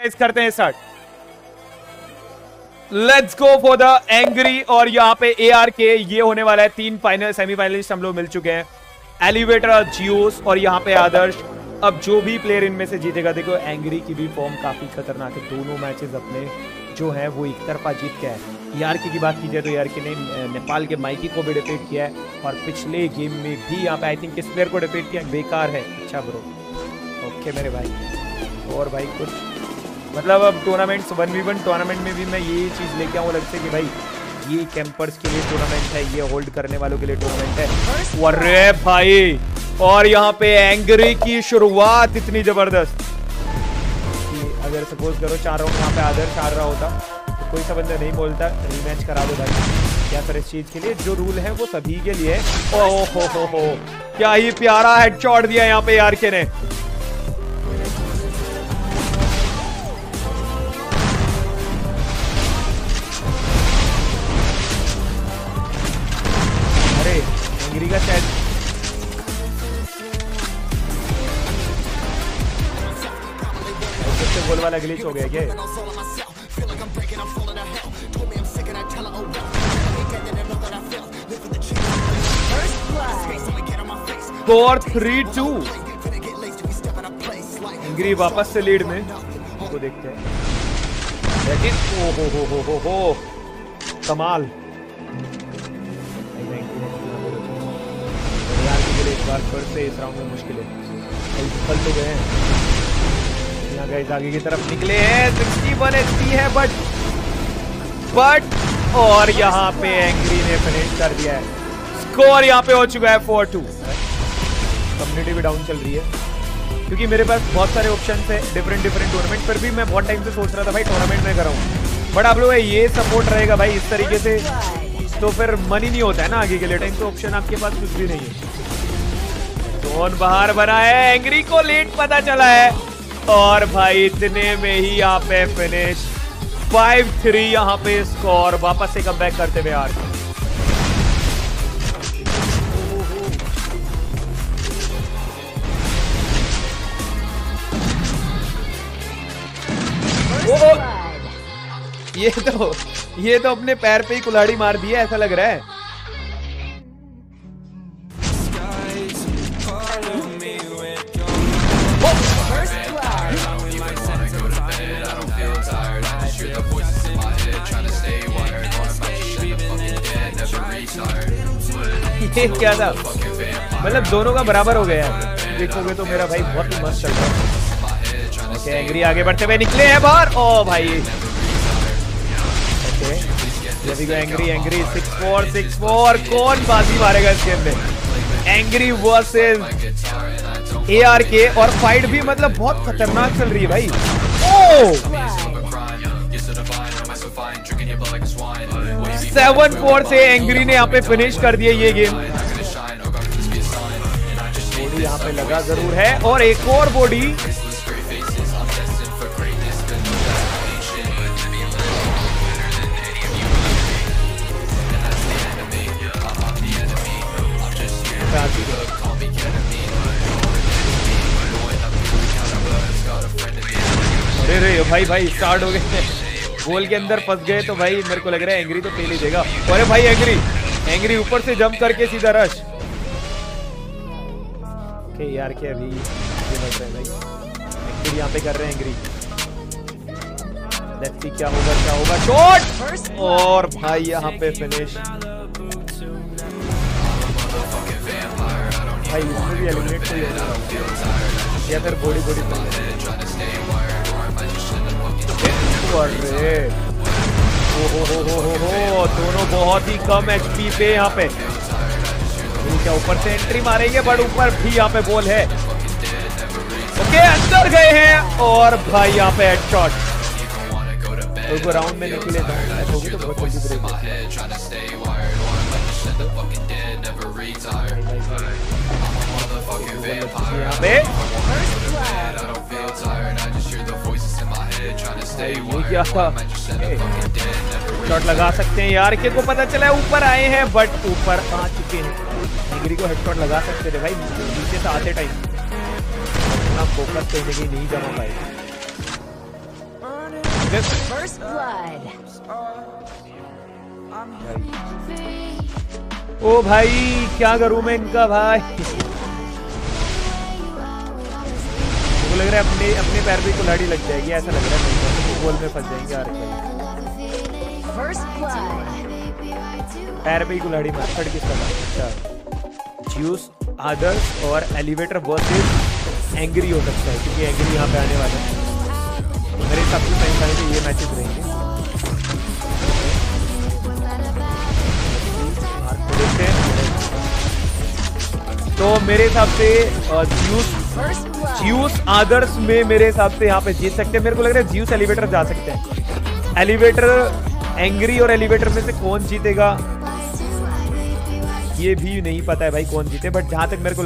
करते हैं start let's go for the angry और यहाँ पे ए आर के ये होने वाला है तीन फाइनल सेमीफाइनलिस्ट हम लोग मिल चुके हैं. एलिवेटर जियोस और यहाँ पे आदर्श अब जो भी प्लेयर इनमें से जीतेगा, देखो एंग्री की भी फॉर्म काफ़ी खतरनाक है. दोनों मैचेस अपने जो है, वो एक तरफा जीत के है. यार की बात की जाए तो यार के ने नेपाल के माइकी को भी डिफीट किया है और पिछले गेम में भी यहाँ पे आई थिंक किस प्लेयर को डिफीट किया? बेकार है. अच्छा ब्रो ओके मेरे भाई. और भाई कुछ? मतलब अब tournament one v one tournament में भी मैं ये चीज़ लेके आऊँ लगता कि भाई, ये कैंपर्स के लिए टूर्नामेंट है, ये होल्ड करने वालों के लिए टूर्नामेंट है। अरे भाई, और यहाँ पे एंग्री की शुरुआत इतनी ज़बरदस्त। अगर सपोज़ करो चार राउंड यहाँ पे आदर्श हार रहा होता तो कोई सा बंदा नहीं बोलता रीमैच करा दो भाई। या फिर इस चीज़ के लिए जो रूल है वो सभी के लिए। ओहो हो हो हो, क्या ही प्यारा हेडशॉट दिया यहाँ पे यार के ने एंग्री का शायद सबसे गोल वाला ग्लिच हो गया क्या? स्कोर थ्री टू एंग्री वापस से लीड में। को देखते हैं। ओ हो हो हो हो हो। कमाल। के लिए एक बार फिर से इस राउंड में मुश्किल है। फल तो गए हैं। आगे की तरफ़ निकले हैं सिक्सटी वन एच है बट बट, और यहाँ पे एंग्री ने फिनिश कर दिया है। स्कोर यहाँ पे हो चुका है फोर टू कम्युनिटी भी डाउन चल रही है। क्योंकि मेरे पास बहुत सारे ऑप्शन है डिफरेंट डिफरेंट टूर्नामेंट पर भी मैं बहुत टाइम से सोच रहा था भाई टूर्नामेंट में कराऊं बट आप लोग ये सपोर्ट रहेगा भाई इस तरीके से तो फिर मनी नहीं होता है ना आगे के लिए। टाइम तो ऑप्शन आपके पास कुछ भी नहीं है। कौन बाहर बना है एंग्री को लेट पता चला है। और भाई, इतने में ही यहाँ पे फिनिश फाइव थ्री यहाँ पे स्कोर वापस से कम बैक करते हुए यार। ये तो ये तो अपने पैर पे ही कुल्हाड़ी मार दी है, ऐसा लग रहा है। ये क्या था। मतलब दोनों का बराबर हो गया। देखोगे तो मेरा भाई बहुत ही मस्त चल रहा है। ओके, एंग्री आगे बढ़ते हुए निकले हैं बाहर। ओ भाई। Okay angry angry six four six four कौन बाजी मारेगा इस गेम में एंग्री वर्सेस ए के और फाइट भी मतलब बहुत खतरनाक चल रही है भाई। ओ! सेवन फोर से एंग्री ने यहाँ पे फिनिश कर दिया ये गेम बॉडी यहाँ पे लगा ज़रूर है और एक और बॉडी अरे रे, भाई भाई स्टार्ट हो गए। गोल के अंदर फंस गए तो भाई मेरे को लग रहा है एंग्री तो फेल ही देगा। अरे भाई, एंग्री। एंग्री ऊपर से जंप करके सीधा रश ओके, यार, क्या अभी भाई? यहाँ पे कर रहे हैं एंग्री। लेट्स क्या होगा क्या होगा। शॉट और भाई, यहाँ पे फिनिश भाई इसमें भी एलिमिनेट या फिर बॉडी बॉडी अरे। हो हो हो हो हो दोनों बहुत ही कम एचपी पे यहाँ पे। क्या ऊपर से एंट्री मारेंगे? बट ऊपर भी यहाँ पे बॉल है। ओके अंदर गए हैं और भाई यहाँ पे हेडशॉट तो राउंड में निकले तो तो बहुत जल्दी ब्रेक यहाँ पे ये क्या था? शॉट लगा सकते हैं यार के को पता चला है ऊपर आए हैं बट ऊपर आ चुके हैं। डिग्री को हेडशॉट लगा सकते थे भाई नीचे से आते टाइम अपना फोकस कहीं जगह नहीं जमा पाए। ओ भाई क्या करूँ मैं इनका भाई? अपने अपने पैर पे कुल्हाड़ी लग जाएगी ऐसा लग रहा है मेरे को। गोल में फंस जाएँगे यार भाई पैर पे ही कुल्हाड़ी मार फट किसका था अच्छा ज्यूस आदर्श और एलिवेटर वर्सेस एंग्री हो सकता है क्योंकि एंग्री यहाँ पे आने वाला है। मेरे हिसाब से सेमीफाइनल में ये मैचेस रहेंगे। तो मेरे हिसाब से ज्यूस. ज्यूस आदर्श में मेरे हिसाब से यहाँ पे जीत सकते हैं। मेरे को लग रहा है ज्यूस एलिवेटर जा सकते हैं। एलिवेटर एंग्री और एलिवेटर में से कौन जीतेगा? ये भी नहीं पता है भाई कौन जीते बट जहाँ तक मेरे को